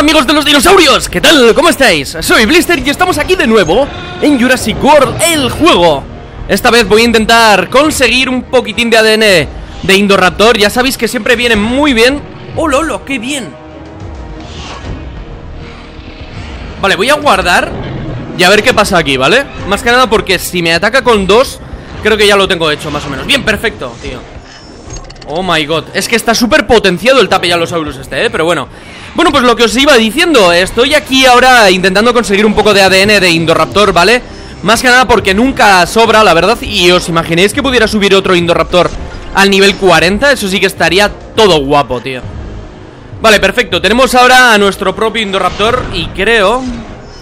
amigos de los dinosaurios, ¿qué tal? ¿Cómo estáis? Soy Blister y estamos aquí de nuevo en Jurassic World, el juego Esta vez voy a intentar conseguir un poquitín de ADN de Indoraptor Ya sabéis que siempre viene muy bien ¡Oh, lolo! ¡Qué bien! Vale, voy a guardar y a ver qué pasa aquí, ¿vale? Más que nada porque si me ataca con dos, creo que ya lo tengo hecho más o menos Bien, perfecto, tío Oh my god, es que está súper potenciado el Tapeyalosaurus este, ¿eh? Pero bueno. Bueno, pues lo que os iba diciendo Estoy aquí ahora intentando conseguir un poco de ADN de Indoraptor, ¿vale? Más que nada porque nunca sobra, la verdad Y os imagináis que pudiera subir otro Indoraptor al nivel 40 Eso sí que estaría todo guapo, tío. Vale, perfecto, tenemos ahora a nuestro propio Indoraptor Y creo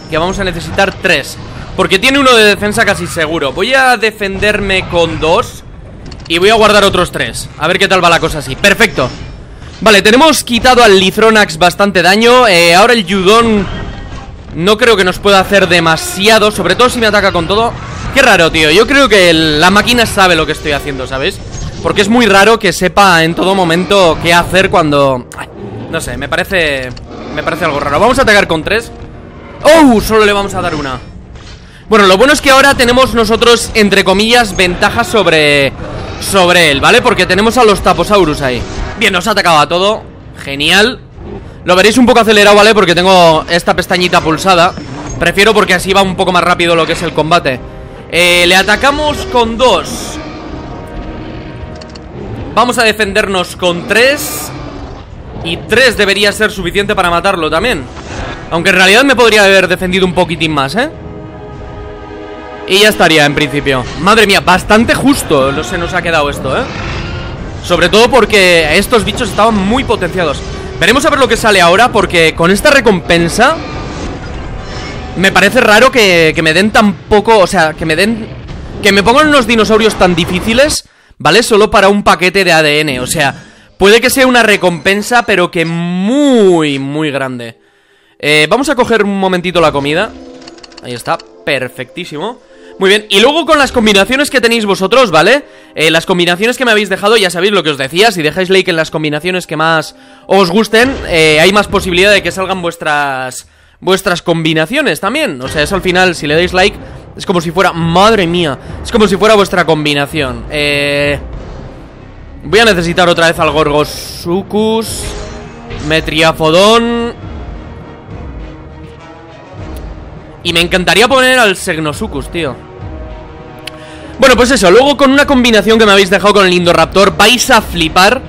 que vamos a necesitar tres Porque tiene uno de defensa casi seguro. Voy a defenderme con dos y voy a guardar otros tres. A ver qué tal va la cosa así. Perfecto. Vale, tenemos quitado al Lithronax bastante daño. Eh, Ahora el Yudon No creo que nos pueda hacer demasiado Sobre todo si me ataca con todo. Qué raro, tío. Yo creo que la máquina sabe lo que estoy haciendo, ¿sabes? Porque es muy raro que sepa en todo momento qué hacer cuando... no sé, me parece... Me parece algo raro. Vamos a atacar con tres. ¡Oh! Solo le vamos a dar una. Bueno, lo bueno es que ahora tenemos nosotros, entre comillas, ventaja sobre sobre él, ¿vale? Porque tenemos a los Taposaurus ahí. Bien, nos ha atacado a todo. Genial. Lo veréis un poco acelerado, ¿vale? Porque tengo esta pestañita pulsada. Prefiero porque así va un poco más rápido lo que es el combate. Eh, Le atacamos con dos. Vamos a defendernos con tres. Y tres debería ser suficiente para matarlo también. Aunque en realidad me podría haber defendido un poquitín más, ¿eh? Y ya estaría en principio. Madre mía, bastante justo se nos ha quedado esto, ¿eh? Sobre todo porque estos bichos estaban muy potenciados. Veremos a ver lo que sale ahora Porque con esta recompensa Me parece raro que, que me den tan poco O sea, que me den Que me pongan unos dinosaurios tan difíciles ¿Vale? Solo para un paquete de ADN O sea, puede que sea una recompensa Pero que muy, muy grande. Eh, Vamos a coger un momentito la comida. Ahí está, perfectísimo muy bien, y luego con las combinaciones que tenéis vosotros, ¿vale? Eh, las combinaciones que me habéis dejado, ya sabéis lo que os decía Si dejáis like en las combinaciones que más os gusten eh, Hay más posibilidad de que salgan vuestras vuestras combinaciones también O sea, eso al final, si le dais like, es como si fuera... ¡Madre mía! Es como si fuera vuestra combinación Eh... Voy a necesitar otra vez al Gorgosucus Metriafodón Y me encantaría poner al Segnosucus, tío bueno, pues eso, luego con una combinación que me habéis dejado con el Indoraptor Vais a flipar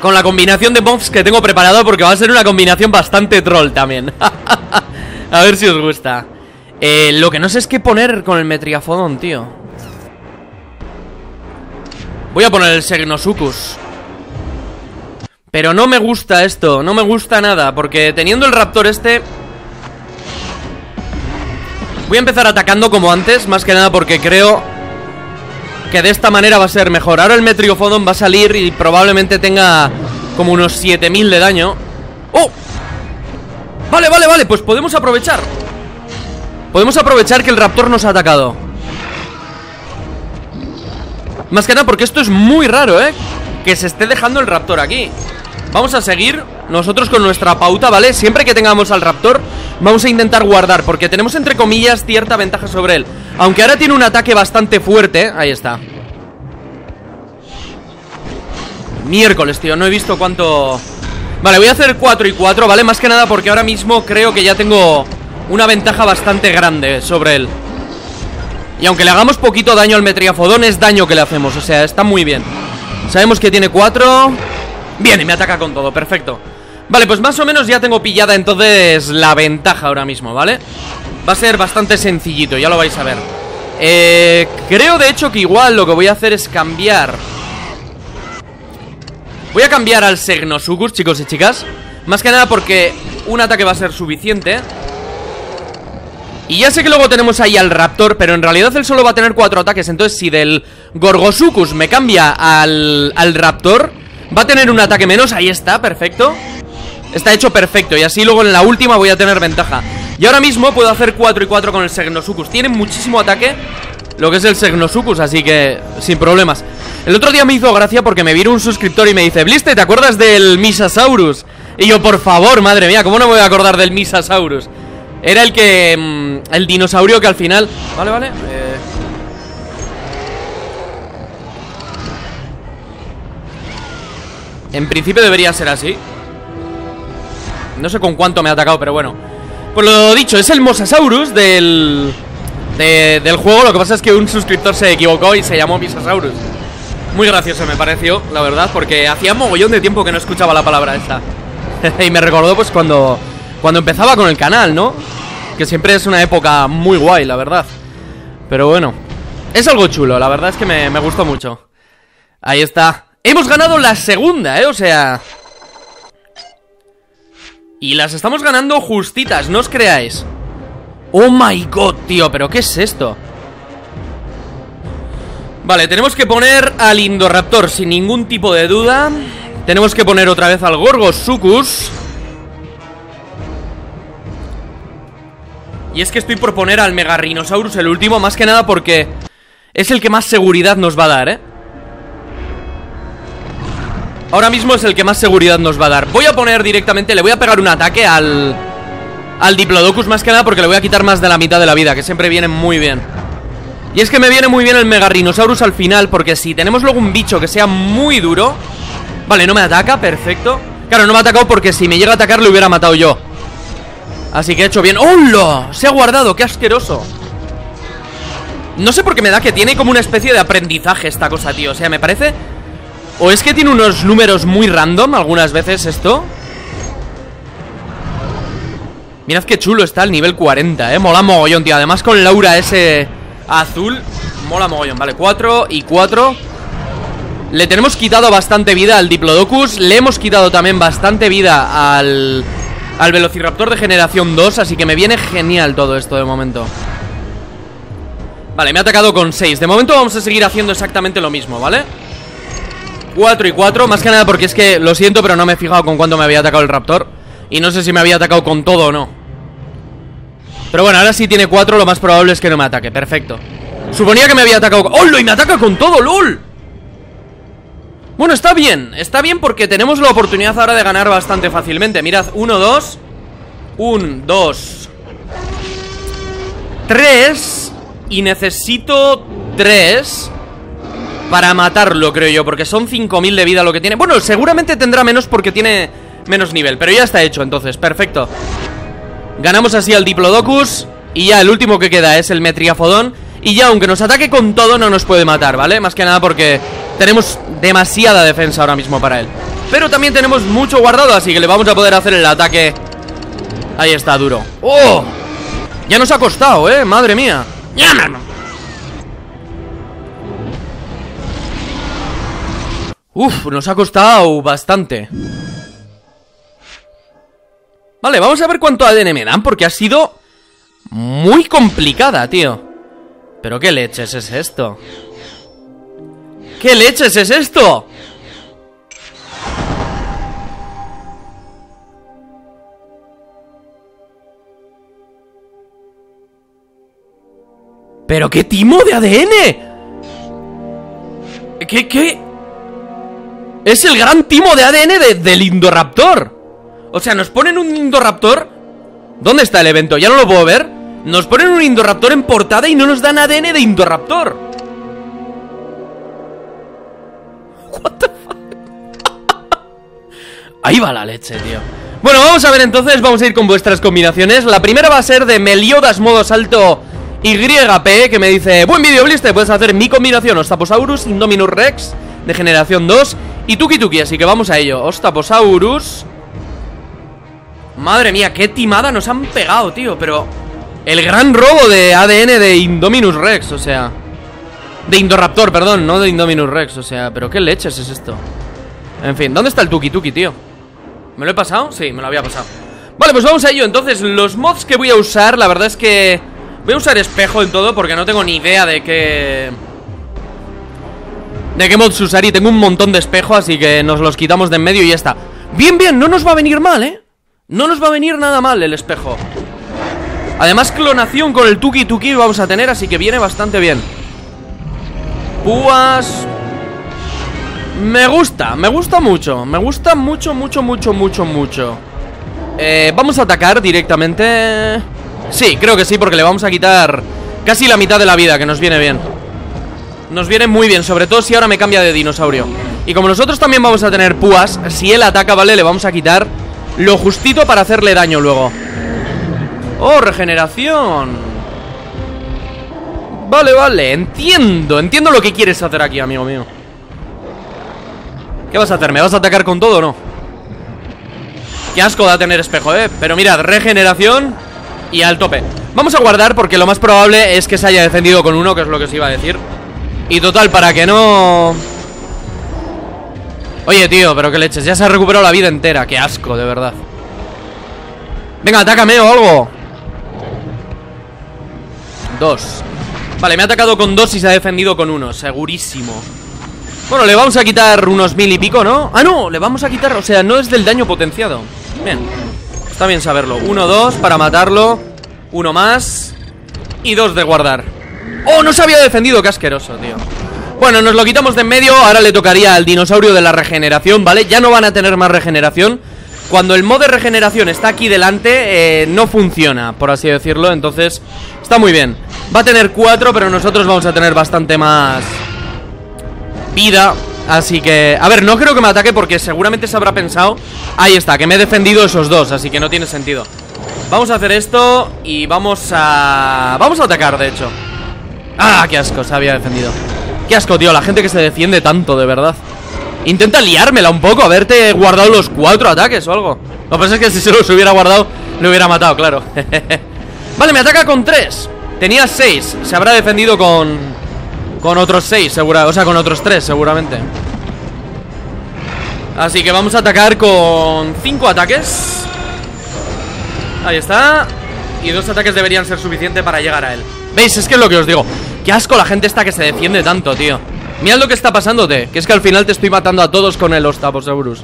con la combinación de mobs que tengo preparado Porque va a ser una combinación bastante troll también. A ver si os gusta. Eh, Lo que no sé es qué poner con el Metriafodon, tío. Voy a poner el Segnosucus Pero no me gusta esto, no me gusta nada Porque teniendo el Raptor este Voy a empezar atacando como antes Más que nada porque creo que de esta manera va a ser mejor. Ahora el Metriofodon va a salir y probablemente tenga como unos 7000 de daño. ¡Oh! Vale, vale, vale, pues podemos aprovechar. Podemos aprovechar que el Raptor nos ha atacado. Más que nada porque esto es muy raro, ¿eh? Que se esté dejando el Raptor aquí Vamos a seguir nosotros con nuestra pauta, ¿vale? Siempre que tengamos al Raptor Vamos a intentar guardar Porque tenemos entre comillas cierta ventaja sobre él. Aunque ahora tiene un ataque bastante fuerte Ahí está. Miércoles, tío, no he visto cuánto... Vale, voy a hacer 4 y 4, ¿vale? Más que nada porque ahora mismo creo que ya tengo una ventaja bastante grande sobre él. Y aunque le hagamos poquito daño al Metriafodón, es daño que le hacemos, o sea, está muy bien. Sabemos que tiene 4 Bien, y me ataca con todo, perfecto. Vale, pues más o menos ya tengo pillada entonces la ventaja ahora mismo, ¿vale? Va a ser bastante sencillito, ya lo vais a ver. Eh, Creo de hecho que igual lo que voy a hacer es cambiar. Voy a cambiar al Segnosucus, chicos y chicas. Más que nada porque un ataque va a ser suficiente. Y ya sé que luego tenemos ahí al Raptor Pero en realidad él solo va a tener cuatro ataques. Entonces si del Gorgosucus me cambia al, al Raptor Va a tener un ataque menos, ahí está, perfecto. Está hecho perfecto y así luego en la última voy a tener ventaja. Y ahora mismo puedo hacer 4 y 4 con el Segnosucus Tiene muchísimo ataque lo que es el Segnosucus, así que sin problemas. El otro día me hizo gracia porque me vino un suscriptor y me dice Bliste, ¿te acuerdas del Misasaurus? Y yo, por favor, madre mía, ¿cómo no me voy a acordar del Misasaurus? Era el que... Mm, el dinosaurio que al final... Vale, vale eh... En principio debería ser así. No sé con cuánto me ha atacado, pero bueno. Pues lo dicho, es el Mosasaurus del... del juego. Lo que pasa es que un suscriptor se equivocó y se llamó Misasaurus. Muy gracioso me pareció, la verdad Porque hacía mogollón de tiempo que no escuchaba la palabra esta. Y me recordó pues cuando... Cuando empezaba con el canal, ¿no? Que siempre es una época muy guay, la verdad. Pero bueno Es algo chulo, la verdad es que me, me gustó mucho. Ahí está Hemos ganado la segunda, ¿eh? O sea... Y las estamos ganando justitas, no os creáis Oh my god, tío, pero ¿qué es esto? Vale, tenemos que poner al Indoraptor sin ningún tipo de duda Tenemos que poner otra vez al Gorgosucus Y es que estoy por poner al Mega Rhinosaurus el último Más que nada porque es el que más seguridad nos va a dar, ¿eh? Ahora mismo es el que más seguridad nos va a dar. Voy a poner directamente, le voy a pegar un ataque al... Al Diplodocus más que nada porque le voy a quitar más de la mitad de la vida Que siempre viene muy bien. Y es que me viene muy bien el Mega Rhinosaurus al final Porque si tenemos luego un bicho que sea muy duro Vale, no me ataca, perfecto. Claro, no me ha atacado porque si me llega a atacar le hubiera matado yo. Así que he hecho bien. ¡Hola! Se ha guardado, qué asqueroso. No sé por qué me da que tiene como una especie de aprendizaje esta cosa, tío. O sea, me parece... O es que tiene unos números muy random algunas veces esto Mirad qué chulo está el nivel 40, eh. Mola mogollón, tío. Además con Laura ese azul Mola mogollón, vale, 4 y 4 Le tenemos quitado bastante vida al Diplodocus. Le hemos quitado también bastante vida al al Velociraptor de generación 2 Así que me viene genial todo esto de momento. Vale, me ha atacado con 6 De momento vamos a seguir haciendo exactamente lo mismo, ¿vale? 4 y 4, más que nada porque es que Lo siento, pero no me he fijado con cuánto me había atacado el Raptor. Y no sé si me había atacado con todo o no. Pero bueno, ahora sí tiene 4 Lo más probable es que no me ataque, perfecto. Suponía que me había atacado ¡Oh, y me ataca con todo, lol! Bueno, está bien, está bien porque tenemos la oportunidad ahora de ganar bastante fácilmente. Mirad, 1, 2 1, 2 3 Y necesito 3 Para matarlo, creo yo Porque son 5000 de vida lo que tiene. Bueno, seguramente tendrá menos porque tiene menos nivel Pero ya está hecho, entonces, perfecto. Ganamos así al Diplodocus Y ya el último que queda es el Metriafodón Y ya, aunque nos ataque con todo, no nos puede matar, ¿vale? Más que nada porque tenemos demasiada defensa ahora mismo para él. Pero también tenemos mucho guardado Así que le vamos a poder hacer el ataque. Ahí está, duro. ¡Oh! Ya nos ha costado, ¿eh? Madre mía Uf, nos ha costado bastante Vale, vamos a ver cuánto ADN me dan Porque ha sido muy complicada, tío ¿Pero qué leches es esto? ¿Qué leches es esto? ¿Pero qué timo de ADN? ¿Qué, qué? Es el gran timo de ADN del Indoraptor. O sea, nos ponen un Indoraptor. ¿Dónde está el evento? ¿Ya no lo puedo ver? Nos ponen un Indoraptor en portada y no nos dan ADN de Indoraptor. Ahí va la leche, tío. Bueno, vamos a ver entonces, vamos a ir con vuestras combinaciones. La primera va a ser de Meliodas modo salto YP Que me dice, buen vídeo Blister, puedes hacer mi combinación Ostaposaurus, Indominus Rex De generación 2 y Tuki Tuki Así que vamos a ello, Ostaposaurus. Madre mía, qué timada nos han pegado, tío Pero el gran robo de ADN de Indominus Rex, o sea De Indoraptor, perdón, no de Indominus Rex O sea, pero qué leches es esto. En fin, ¿dónde está el Tuki Tuki, tío? ¿Me lo he pasado? Sí, me lo había pasado. Vale, pues vamos a ello. Entonces, los mods que voy a usar La verdad es que voy a usar espejo en todo Porque no tengo ni idea de qué... De usar Y tengo un montón de espejo Así que nos los quitamos de en medio y ya está. Bien, bien, no nos va a venir mal, ¿eh? No nos va a venir nada mal el espejo. Además, clonación con el Tuki Tuki vamos a tener Así que viene bastante bien. Púas. Me gusta, me gusta mucho Me gusta mucho, mucho, mucho, mucho, mucho. Eh, Vamos a atacar directamente Sí, creo que sí, porque le vamos a quitar Casi la mitad de la vida, que nos viene bien Nos viene muy bien, sobre todo si ahora me cambia de dinosaurio. Y como nosotros también vamos a tener púas Si él ataca, ¿vale? Le vamos a quitar Lo justito para hacerle daño luego. Oh, regeneración Vale, vale, entiendo Entiendo lo que quieres hacer aquí, amigo mío. ¿Qué vas a hacer? ¿Me vas a atacar con todo o no? Qué asco da tener espejo, eh. Pero mirad, regeneración Y al tope. Vamos a guardar porque lo más probable es que se haya defendido con uno Que es lo que os iba a decir Y total, para que no... Oye, tío, pero que leches Ya se ha recuperado la vida entera Qué asco, de verdad. Venga, atácame o algo. Dos. Vale, me ha atacado con dos y se ha defendido con uno Segurísimo. Bueno, le vamos a quitar unos mil y pico, ¿no? Ah, no, le vamos a quitar, o sea, no es del daño potenciado. Bien, está bien saberlo. Uno, dos, para matarlo. Uno más Y dos de guardar ¡Oh, no se había defendido! ¡Qué asqueroso, tío! Bueno, nos lo quitamos de en medio Ahora le tocaría al dinosaurio de la regeneración, ¿vale? Ya no van a tener más regeneración Cuando el modo de regeneración está aquí delante eh, No funciona, por así decirlo Entonces, está muy bien Va a tener cuatro, pero nosotros vamos a tener bastante más vida Así que... A ver, no creo que me ataque porque seguramente se habrá pensado Ahí está, que me he defendido esos dos Así que no tiene sentido Vamos a hacer esto y vamos a... Vamos a atacar, de hecho Ah, qué asco, se había defendido. Qué asco, tío, la gente que se defiende tanto, de verdad. Intenta liármela un poco Haberte guardado los cuatro ataques o algo. Lo que pasa es que si se los hubiera guardado Le hubiera matado, claro. Vale, me ataca con tres. Tenía 6, se habrá defendido con Con otros 6, segura, o sea, con otros 3 seguramente. Así que vamos a atacar con 5 ataques. Ahí está. Y dos ataques deberían ser suficientes para llegar a él. ¿Veis? Es que es lo que os digo Qué asco la gente está que se defiende tanto, tío. Mirad lo que está pasándote Que es que al final te estoy matando a todos con el Ostaposaurus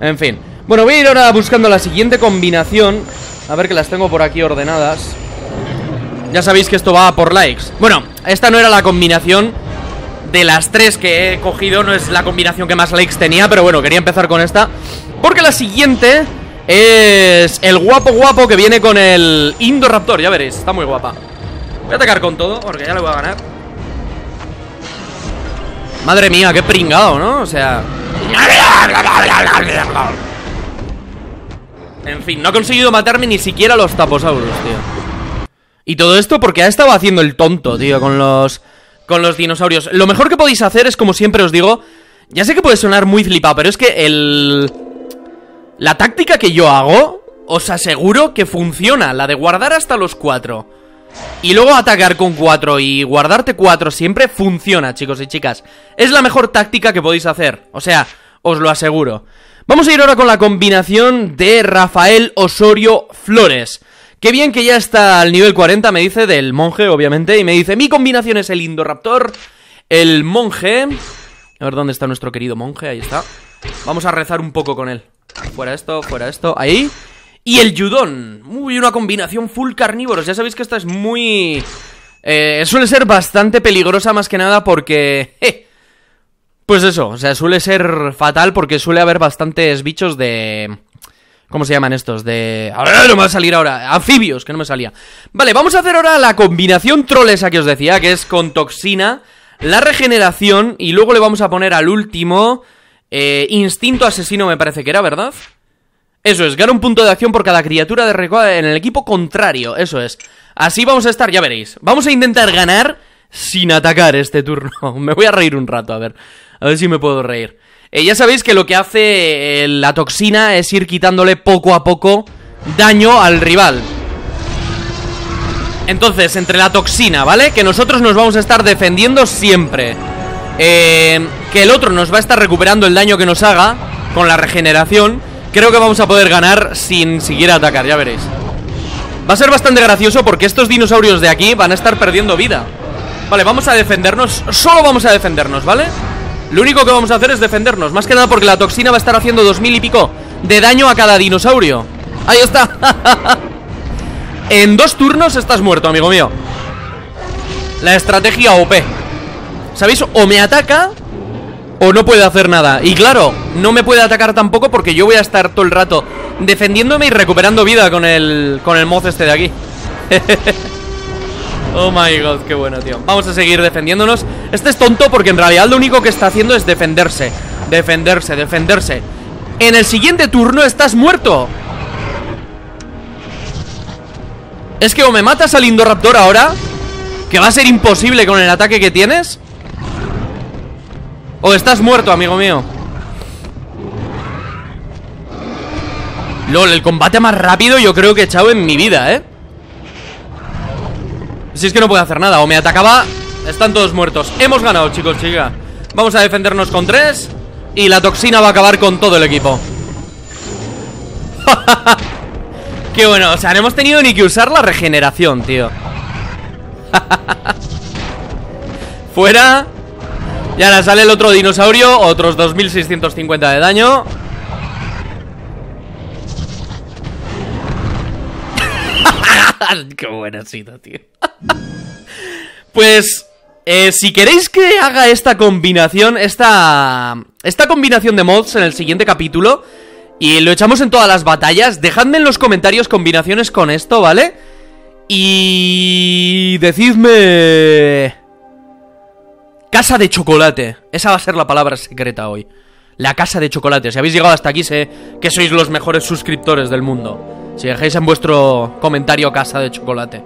En fin. Bueno, voy a ir ahora buscando la siguiente combinación. A ver que las tengo por aquí ordenadas. Ya sabéis que esto va por likes. Bueno, esta no era la combinación de las tres que he cogido No es la combinación que más likes tenía Pero bueno, quería empezar con esta. Porque la siguiente es el guapo guapo que viene con el Indoraptor Ya veréis, está muy guapa Voy a atacar con todo, porque ya le voy a ganar Madre mía, qué pringado, ¿no? O sea... En fin, no he conseguido matarme ni siquiera los taposaurus, tío y todo esto porque ha estado haciendo el tonto, tío, con los, con los dinosaurios. Lo mejor que podéis hacer es, como siempre os digo, ya sé que puede sonar muy flipado, pero es que el... La táctica que yo hago, os aseguro que funciona, la de guardar hasta los cuatro. Y luego atacar con cuatro y guardarte cuatro siempre funciona, chicos y chicas. Es la mejor táctica que podéis hacer, o sea, os lo aseguro. Vamos a ir ahora con la combinación de Rafael Osorio Flores. Qué bien que ya está al nivel 40, me dice, del monje, obviamente. Y me dice, mi combinación es el Indoraptor, el monje... A ver dónde está nuestro querido monje, ahí está. Vamos a rezar un poco con él. Fuera esto, fuera esto, ahí. Y el Yudon. Uy, una combinación full carnívoros. Ya sabéis que esta es muy... Eh, suele ser bastante peligrosa más que nada porque... pues eso, o sea, suele ser fatal porque suele haber bastantes bichos de... ¿Cómo se llaman estos? De... Ahora no me va a salir ahora. Anfibios, que no me salía. Vale, vamos a hacer ahora la combinación trolesa que os decía, que es con toxina, la regeneración, y luego le vamos a poner al último... Eh, instinto asesino me parece que era, ¿verdad? Eso es, gana un punto de acción por cada criatura de en el equipo contrario, eso es. Así vamos a estar, ya veréis. Vamos a intentar ganar sin atacar este turno. me voy a reír un rato, a ver. A ver si me puedo reír. Eh, ya sabéis que lo que hace eh, la toxina es ir quitándole poco a poco daño al rival. Entonces, entre la toxina, ¿vale? Que nosotros nos vamos a estar defendiendo siempre. Eh, que el otro nos va a estar recuperando el daño que nos haga con la regeneración. Creo que vamos a poder ganar sin siquiera atacar, ya veréis. Va a ser bastante gracioso porque estos dinosaurios de aquí van a estar perdiendo vida. Vale, vamos a defendernos. Solo vamos a defendernos, ¿vale? Lo único que vamos a hacer es defendernos Más que nada porque la toxina va a estar haciendo dos mil y pico De daño a cada dinosaurio Ahí está En dos turnos estás muerto, amigo mío La estrategia OP ¿Sabéis? O me ataca o no puede hacer nada. Y claro, no me puede atacar tampoco porque yo voy a estar todo el rato defendiéndome y recuperando vida con el, con el moz este de aquí. oh my god, qué bueno, tío. Vamos a seguir defendiéndonos. Este es tonto porque en realidad lo único que está haciendo es defenderse. Defenderse, defenderse. En el siguiente turno estás muerto. Es que o me matas al Indoraptor ahora Que va a ser imposible con el ataque que tienes O estás muerto, amigo mío. LOL, el combate más rápido yo creo que he echado en mi vida, ¿eh? Si es que no puede hacer nada O me atacaba Están todos muertos. Hemos ganado, chicos, chicas Vamos a defendernos con tres Y la toxina va a acabar con todo el equipo. Qué bueno, o sea, no hemos tenido ni que usar la regeneración, tío. Fuera Y ahora sale el otro dinosaurio Otros 2650 de daño Qué buena sido, tío Pues eh, si queréis que haga esta combinación Esta Esta combinación de mods en el siguiente capítulo y lo echamos en todas las batallas Dejadme en los comentarios combinaciones con esto, ¿vale? Y... Decidme... Casa de chocolate. Esa va a ser la palabra secreta hoy. La casa de chocolate. Si habéis llegado hasta aquí sé que sois los mejores suscriptores del mundo. Si dejáis en vuestro comentario casa de chocolate.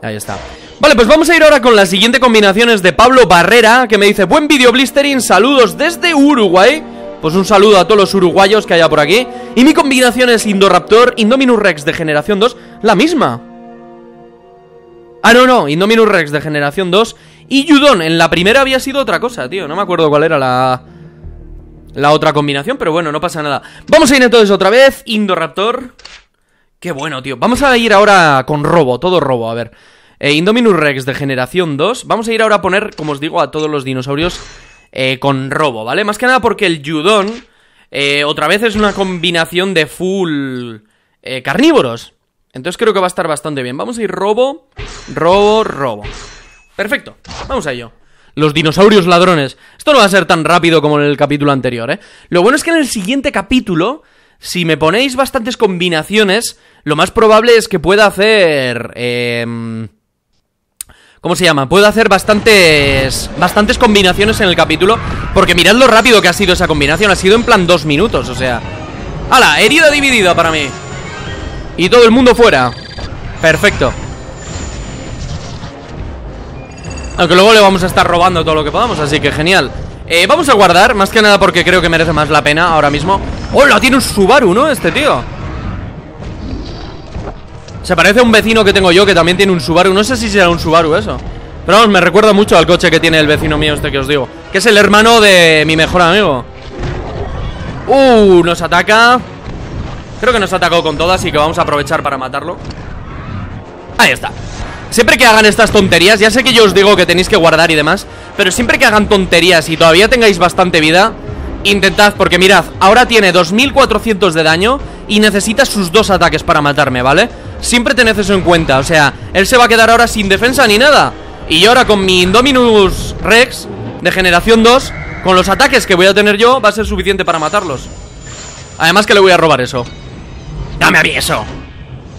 Ahí está. Vale, pues vamos a ir ahora con las siguientes combinaciones de Pablo Barrera Que me dice, buen vídeo blistering, saludos desde Uruguay. Pues un saludo a todos los uruguayos que haya por aquí. Y mi combinación es Indoraptor, Indominus Rex de generación 2 La misma. Ah, no, no, Indominus Rex de generación 2 Y Yudon, en la primera había sido otra cosa, tío No me acuerdo cuál era la... La otra combinación, pero bueno, no pasa nada Vamos a ir entonces otra vez, Indoraptor Qué bueno, tío Vamos a ir ahora con robo, todo robo, a ver eh, Indominus Rex de generación 2 Vamos a ir ahora a poner, como os digo, a todos los dinosaurios eh, con robo, ¿vale? Más que nada porque el Yudon eh, otra vez es una combinación de full eh, carnívoros. Entonces creo que va a estar bastante bien. Vamos a ir robo, robo, robo. Perfecto, vamos a ello. Los dinosaurios ladrones. Esto no va a ser tan rápido como en el capítulo anterior, ¿eh? Lo bueno es que en el siguiente capítulo, si me ponéis bastantes combinaciones, lo más probable es que pueda hacer... Eh ¿Cómo se llama? Puedo hacer bastantes Bastantes combinaciones en el capítulo Porque mirad lo rápido que ha sido esa combinación Ha sido en plan dos minutos, o sea ¡Hala! Herida dividida para mí Y todo el mundo fuera Perfecto Aunque luego le vamos a estar robando todo lo que podamos Así que genial. Eh, Vamos a guardar, más que nada porque creo que merece más la pena ahora mismo. ¡Hola! Tiene un Subaru, ¿no? Este tío. Se parece a un vecino que tengo yo que también tiene un Subaru. No sé si será un Subaru eso. Pero vamos, me recuerda mucho al coche que tiene el vecino mío este que os digo Que es el hermano de mi mejor amigo. Uh, nos ataca. Creo que nos atacado con todas Así que vamos a aprovechar para matarlo. Ahí está Siempre que hagan estas tonterías Ya sé que yo os digo que tenéis que guardar y demás Pero siempre que hagan tonterías y todavía tengáis bastante vida Intentad, porque mirad Ahora tiene 2400 de daño Y necesita sus dos ataques para matarme, ¿vale? Siempre tened eso en cuenta, o sea Él se va a quedar ahora sin defensa ni nada. Y yo ahora con mi Indominus Rex De generación 2 Con los ataques que voy a tener yo Va a ser suficiente para matarlos. Además que le voy a robar eso. Dame a mí eso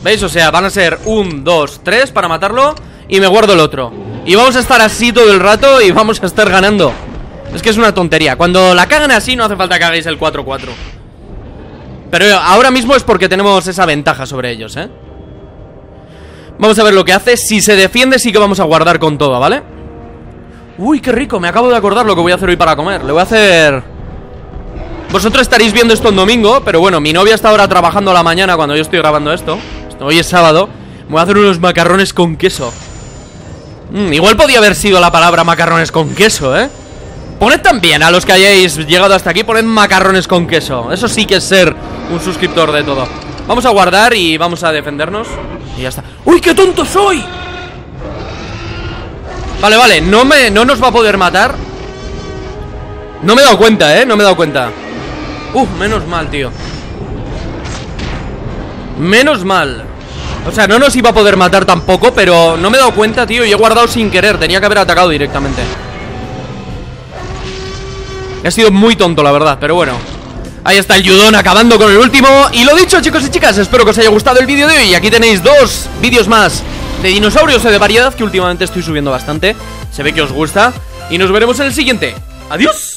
¿Veis? O sea, van a ser un, dos, tres para matarlo Y me guardo el otro Y vamos a estar así todo el rato Y vamos a estar ganando Es que es una tontería Cuando la cagan así no hace falta que hagáis el 4-4 Pero ahora mismo es porque tenemos esa ventaja sobre ellos, ¿eh? Vamos a ver lo que hace Si se defiende sí que vamos a guardar con todo, ¿vale? Uy, qué rico, me acabo de acordar lo que voy a hacer hoy para comer Le voy a hacer... Vosotros estaréis viendo esto en domingo Pero bueno, mi novia está ahora trabajando a la mañana Cuando yo estoy grabando esto Hoy es sábado. Me voy a hacer unos macarrones con queso. Mm, Igual podía haber sido la palabra macarrones con queso, ¿eh? Poned también, a los que hayáis llegado hasta aquí Poned macarrones con queso. Eso sí que es ser un suscriptor de todo. Vamos a guardar y vamos a defendernos. Y ya está. ¡Uy, qué tonto soy! Vale, vale, no, me, no nos va a poder matar. No me he dado cuenta, eh, no me he dado cuenta. Uf, menos mal, tío Menos mal. O sea, no nos iba a poder matar tampoco Pero no me he dado cuenta, tío Y he guardado sin querer. Tenía que haber atacado directamente. He sido muy tonto, la verdad, pero bueno. Ahí está el Yudon acabando con el último. Y lo dicho, chicos y chicas, espero que os haya gustado el vídeo de hoy. Aquí tenéis dos vídeos más de dinosaurios y de variedad Que últimamente estoy subiendo bastante. Se ve que os gusta. Y nos veremos en el siguiente. ¡Adiós!